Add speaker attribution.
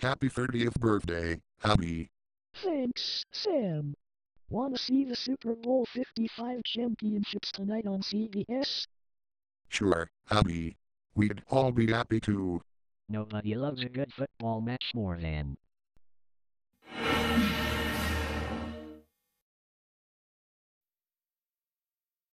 Speaker 1: Happy 30th birthday, Abby.
Speaker 2: Thanks, Sam. Wanna see the Super Bowl 55 championships tonight on CBS?
Speaker 1: Sure, Abby. We'd all be happy to.
Speaker 3: Nobody uh, loves a good football match more than